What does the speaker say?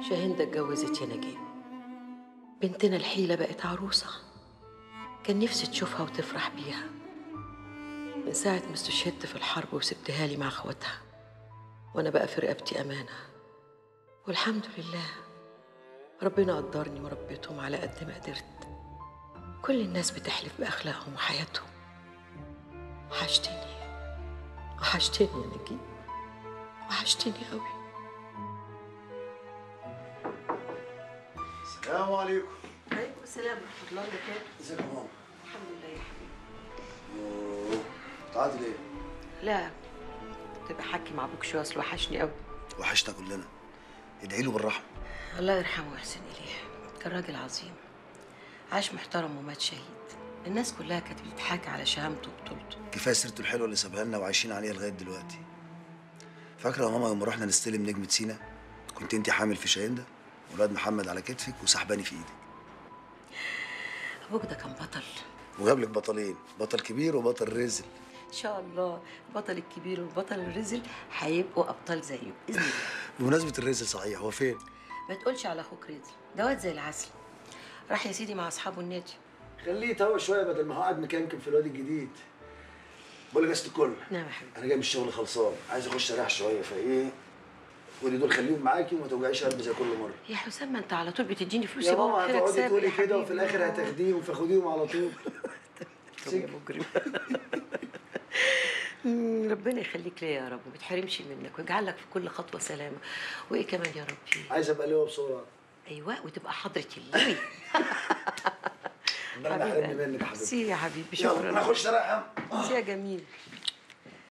شاهندة اتجوزت يا نجيب بنتنا الحيلة بقت عروسة. كان نفسي تشوفها وتفرح بيها. من ساعة ما استشهدت في الحرب وسبتها لي مع أخواتها. وأنا بقى في رقبتي أمانة. والحمد لله. ربنا قدرني وربيتهم على قد ما قدرت. كل الناس بتحلف بأخلاقهم وحياتهم. وحشتني. وحشتني يا نجيب. وحشتني قوي. السلام عليكم. عليكم السلام ورحمة الله وبركاته. ازيك يا ماما؟ الحمد لله يا حبيبي. أوه، تعالي ليه؟ لا تبقى حكي مع أبوك شوية اصل وحشني قوي وحشنا كلنا. ادعي له بالرحمة. الله يرحمه ويحسن إليه. كان راجل عظيم. عاش محترم ومات شهيد. الناس كلها كانت بتضحك على شهامته وبطولته. كفاية سيرته الحلوة اللي سابها لنا وعايشين عليها لغاية دلوقتي. فاكرة يا ماما يوم رحنا نستلم نجمة سينا؟ كنت انت حامل في شاهندة والواد محمد على كتفك وسحباني في إيدك. أبوك ده كان بطل. وجاب لك بطلين بطل كبير وبطل رزل. إن شاء الله. البطل الكبير والبطل الرزل هيبقوا أبطال زيه بإذن الله. بمناسبة الرزل صحيح هو فين؟ ما تقولش على أخوك رزل. ده واد زي العسل. راح يا سيدي مع أصحابه النادي. خليه يتهوى شوية بدل ما هو قاعد مكمكم في الوادي الجديد. بقول لك يا ست الكل نعم يا حبيبي. أنا جاي من الشغل خلصان. عايز أخش أريح شوية فإيه؟ خدي دول خليهم معاكي وما توجعيش قلبي زي كل مرة. يا حسام ما انت على طول بتديني فلوس يا ماما هتقعدي تقولي كده وفي حبيبي. الآخر هتاخديهم فخديهم على طول. يا مجرم. ربنا يخليك ليا يا رب وما تحرمش منك ويجعل لك في كل خطوة سلامة. وإيه كمان يا ربي عايز أبقى لواء بسرعة. أيوه وتبقى حضرة اللوي ربنا يحرمني منك يا حبيبتي سي يا حبيبي يلا أنا شكرا اخش أريح. سي يا جميل.